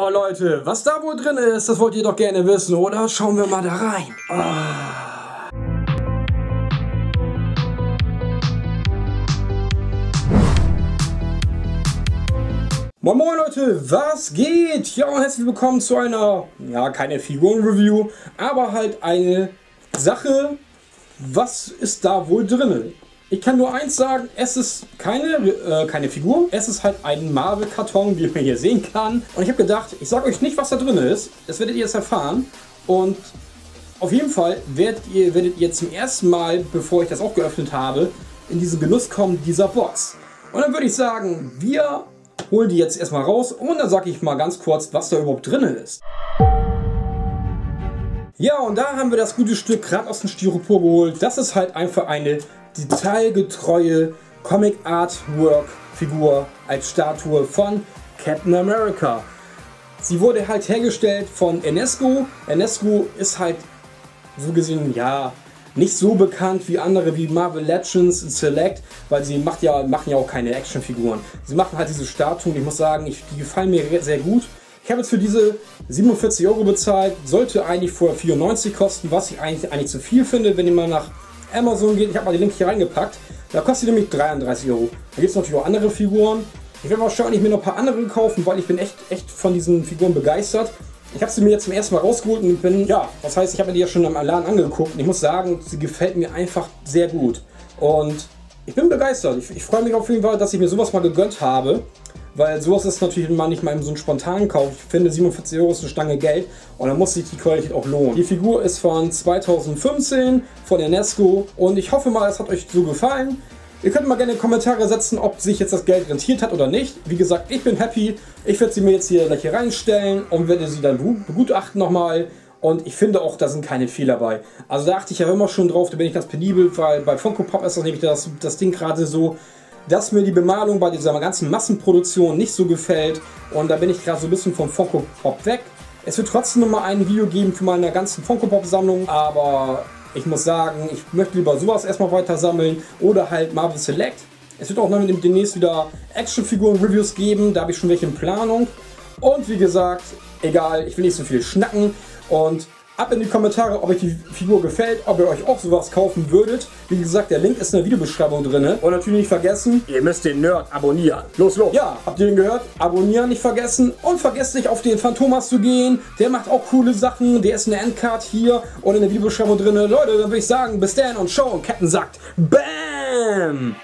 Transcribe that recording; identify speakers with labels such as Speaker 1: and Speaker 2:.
Speaker 1: So Leute, was da wohl drin ist, das wollt ihr doch gerne wissen, oder? Schauen wir mal da rein. Ah. Moin Moin Leute, was geht? Ja und herzlich willkommen zu einer, ja keine Figuren-Review, aber halt eine Sache, was ist da wohl drin? Ich kann nur eins sagen, es ist keine, äh, keine Figur, es ist halt ein Marvel-Karton, wie man hier sehen kann. Und ich habe gedacht, ich sage euch nicht, was da drin ist, das werdet ihr jetzt erfahren. Und auf jeden Fall werdet ihr, werdet ihr zum ersten Mal, bevor ich das auch geöffnet habe, in diesen Genuss kommen dieser Box. Und dann würde ich sagen, wir holen die jetzt erstmal raus und dann sage ich mal ganz kurz, was da überhaupt drin ist. Ja, und da haben wir das gute Stück gerade aus dem Styropor geholt. Das ist halt einfach eine detailgetreue Comic Artwork Figur als Statue von Captain America. Sie wurde halt hergestellt von Enesco. Enesco ist halt so gesehen, ja, nicht so bekannt wie andere wie Marvel Legends und Select, weil sie macht ja, machen ja auch keine Actionfiguren. Sie machen halt diese Statuen, ich muss sagen, ich, die gefallen mir sehr gut. Ich habe jetzt für diese 47 Euro bezahlt, sollte eigentlich vor 94 kosten, was ich eigentlich, eigentlich zu viel finde, wenn ihr mal nach Amazon geht. Ich habe mal den Link hier reingepackt. Da kostet nämlich 33 Euro. Da gibt es natürlich auch andere Figuren. Ich werde wahrscheinlich mir noch ein paar andere kaufen, weil ich bin echt, echt von diesen Figuren begeistert. Ich habe sie mir jetzt zum ersten Mal rausgeholt und bin, ja, das heißt, ich habe mir die ja schon am Laden angeguckt und ich muss sagen, sie gefällt mir einfach sehr gut. Und ich bin begeistert. Ich, ich freue mich auf jeden Fall, dass ich mir sowas mal gegönnt habe. Weil sowas ist natürlich mal nicht so ein spontanen Kauf. Ich finde 47 Euro ist eine Stange Geld und dann muss sich die Qualität auch lohnen. Die Figur ist von 2015 von Enesco und ich hoffe mal, es hat euch so gefallen. Ihr könnt mal gerne in die Kommentare setzen, ob sich jetzt das Geld rentiert hat oder nicht. Wie gesagt, ich bin happy. Ich werde sie mir jetzt hier gleich hier reinstellen und werde sie dann begutachten nochmal. Und ich finde auch, da sind keine Fehler bei. Also da achte ich ja immer schon drauf, da bin ich ganz penibel, weil bei Funko Pop ist das nämlich das, das Ding gerade so, dass mir die Bemalung bei dieser ganzen Massenproduktion nicht so gefällt. Und da bin ich gerade so ein bisschen vom Funko Pop weg. Es wird trotzdem noch mal ein Video geben für meine ganzen Funko Pop Sammlung, aber ich muss sagen, ich möchte lieber sowas erstmal weiter sammeln oder halt Marvel Select. Es wird auch noch demnächst wieder Actionfiguren-Reviews geben, da habe ich schon welche in Planung. Und wie gesagt, egal, ich will nicht so viel schnacken und Ab in die Kommentare, ob euch die Figur gefällt, ob ihr euch auch sowas kaufen würdet. Wie gesagt, der Link ist in der Videobeschreibung drin. Und natürlich nicht vergessen, ihr müsst den Nerd abonnieren. Los, los. Ja, habt ihr den gehört? Abonnieren nicht vergessen. Und vergesst nicht auf den Phantomas zu gehen. Der macht auch coole Sachen. Der ist in der Endcard hier und in der Videobeschreibung drin. Leute, dann würde ich sagen, bis dann und show. Und Captain sagt, BAM!